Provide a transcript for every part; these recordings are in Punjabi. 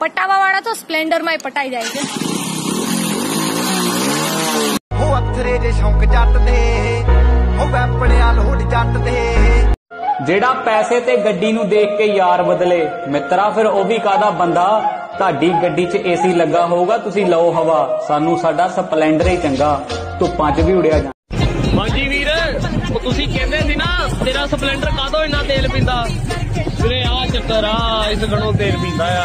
પટાવા વાળા તો સ્પ્લેન્ડર માં પટાઈ જાય છે ਉਹ ਅਥਰੇ ਜੇ ਸ਼ੌਂਕ ਜੱਟ ਦੇ ਉਹ ਵੈਪਣਿਆ ਲੋੜ ਜੱਟ ਦੇ ਜਿਹੜਾ ਪੈਸੇ ਤੇ ਗੱਡੀ ਨੂੰ ਦੇਖ ਕੇ ਯਾਰ ਬਦਲੇ ਮਿੱਤਰਾ ਫਿਰ ਉਹ ਵੀ ਕਾਦਾ ਬੰਦਾ ਤੁਹਾਡੀ ਗੱਡੀ 'ਚ ਏਸੀ ਲੱਗਾ ਹੋਊਗਾ ਤੁਸੀਂ ਲਓ ਹਵਾ ਸਾਨੂੰ ਸਾਡਾ ਸਪਲੈਂਡਰ ਹੀ ਚੰਗਾ ਧੁੱਪਾਂ 'ਚ ਵੀ ਉੜਿਆ ਜਾ ਹਾਂਜੀ ਵੀਰ ਉਹ ਤੁਸੀਂ ਕਹਿੰਦੇ ਸੀ ਨਾ ਤੇਰਾ ਸਪਲੈਂਡਰ ਕਾਦੋਂ ਇੰਨਾ ਤੇਲ ਪੀਂਦਾ ਵੀਰੇ ਆ ਚੱਕਰ ਆ ਇਸ ਗਣੋਂ ਤੇਲ ਪੀਂਦਾ ਆ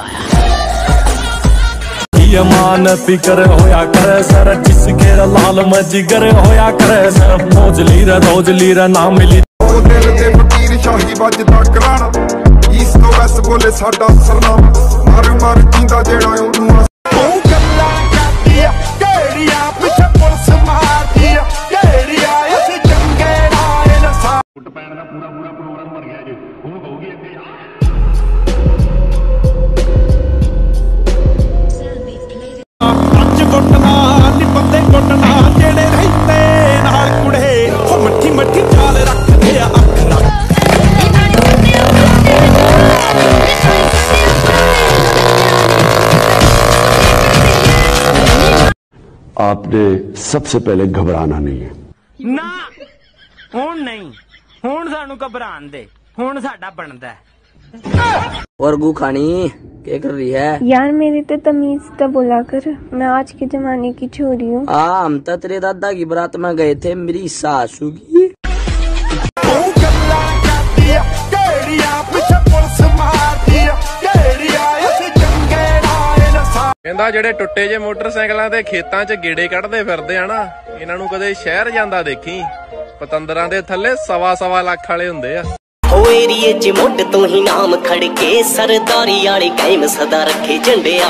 ਅਮਾਨ ਫਿਕਰ ਹੋਇਆ ਕਰ ਸਰ, ਜਿਸ ਕੇ ਲਾਲ ਮਜਗਰ ਹੋਇਆ ਕਰ ਸਰ। ਮੋਜ ਲੀਰਾ, ਰੋਜ ਲੀਰਾ ਨਾ ਮਿਲੀ। ਉਹ ਦਿਲ ਤੇ ਫਕੀਰ ਸ਼ਾਹੀ ਵੱਜਦਾ ਕਰਾਣਾ ਇਸ ਤੋਂ ਬਸ ਬੋਲੇ ਸਾਡਾ ਸਰਨਾਮ। ਮਾਰ ਮਾਰ ਜਿੰਦਾ ਜਿਹੜਾ ਉਹਨੂੰ आपने सबसे पहले घबराना नहीं है। ना हूँ नहीं। हूँ सानू घबरान दे। हूँ साडा बनदा और गू खानी क्या कर रही है? यार मेरी तो तमीज तो बोला कर। मैं आज के जमाने की छोरी हूँ। हम तो तेरे दादा की बरात में गए थे मेरी सासू की। ਕਹਿੰਦਾ ਜਿਹੜੇ ਟੁੱਟੇ ਜੇ ਮੋਟਰਸਾਈਕਲਾਂ ਤੇ ਖੇਤਾਂ 'ਚ ਗੇੜੇ ਕੱਢਦੇ ਫਿਰਦੇ ਆ ਨਾ, ਇਹਨਾਂ ਨੂੰ ਕਦੇ ਸ਼ਹਿਰ ਜਾਂਦਾ ਦੇਖੀ। ਪਤੰਦਰਾਂ ਦੇ ਥੱਲੇ ਸਵਾ ਸਵਾ ਲੱਖ ਵਾਲੇ ਹੁੰਦੇ ਆ। ਉਹ ਏਰੀਏ ਚ ਮੁੱਢ ਤੋਂ ਹੀ ਨਾਮ ਖੜਕੇ ਸਰਦਾਰੀ ਵਾਲੇ ਕਾਇਮ ਸਦਾ ਰੱਖੇ ਝੰਡਿਆ।